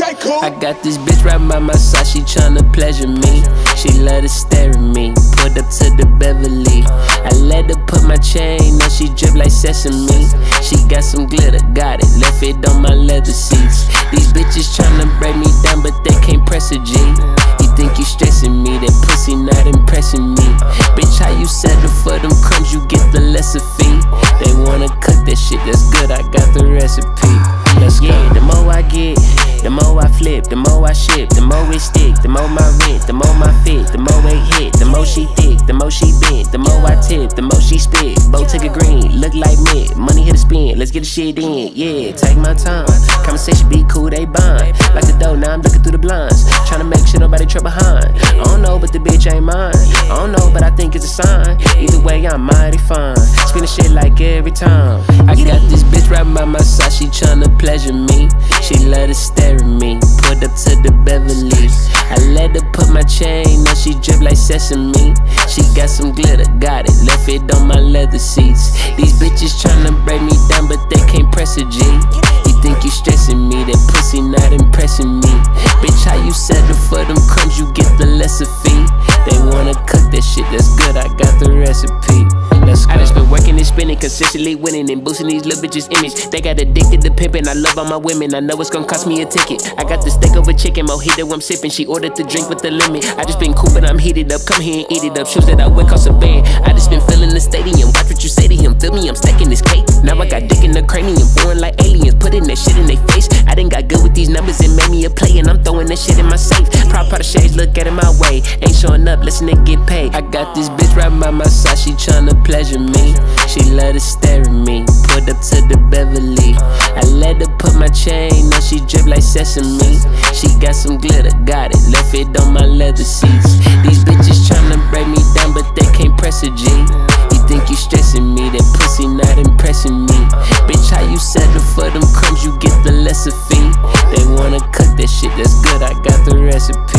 Okay, cool. I got this bitch right by my side, she tryna pleasure me. She love to stare at me. Put up to the Beverly. I let her put my chain on, she drip like sesame. She got some glitter, got it. Left it on my leather seats. These bitches tryna break me down, but they can't press a G. You think you stressing me? That pussy not impressing me. Bitch, how you settle for them crumbs? You get the lesser fee. They wanna cook that shit, that's good. I got the recipe. Let's go. I ship, the more it stick, the more my rent, the more my fit, the more it hit, the more she thick, the more she bent, the more I tip, the more she spit. Both take a green, look like mint, money hit a spin, let's get the shit in, yeah, take my time. Conversation be cool, they bond. Like the dough, now I'm looking through the blinds, trying to make sure nobody trip behind. I don't know, but the bitch ain't mine. I don't know, but I think it's a sign. Either way, I'm mighty fine. Spin shit like every time. I got this bitch right by my side, she tryna pleasure me. She love to stare at me. Up to the Beverly. I let her put my chain now she drip like sesame. She got some glitter, got it. Left it on my leather seats. These bitches tryna break me down, but they can't press a G. You think you stressing me? That pussy not impressing me. Bitch, how you settle for them crumbs? You get the lesser fee. They wanna cook that shit, that's good. I got the recipe. Let's go. I just been working spinning, consistently winning and boosting these little bitches' image. They got addicted to pimping. I love all my women. I know it's gonna cost me a ticket. I got the steak over chicken, mojito I'm sipping. She ordered the drink with the limit. I just been but I'm heated up. Come here and eat it up. Shoes that I wear cost a band. I just been filling the stadium. Watch what you say to him. Feel me? I'm stacking this cake. Now I got dick in the cranium, foreign like aliens. Putting that shit in their face. I done got good with these numbers and made me a play, and I'm throwing that shit in my safe. Proud part of shades, look at it my way. Ain't showing up, listen to get paid. I got this bitch right by my side, she tryna pleasure me. She love to stare at me. Put up to the Beverly. I let her put my chain Now She drip like sesame. She got some glitter, got it. Left it on my leather seats. These bitches tryna break me down, but they can't press a G. You think you stressing me? That pussy not impressing me. Bitch, how you settle for them crumbs? You get the lesser fee. They wanna cook that shit. That's good. I got the recipe.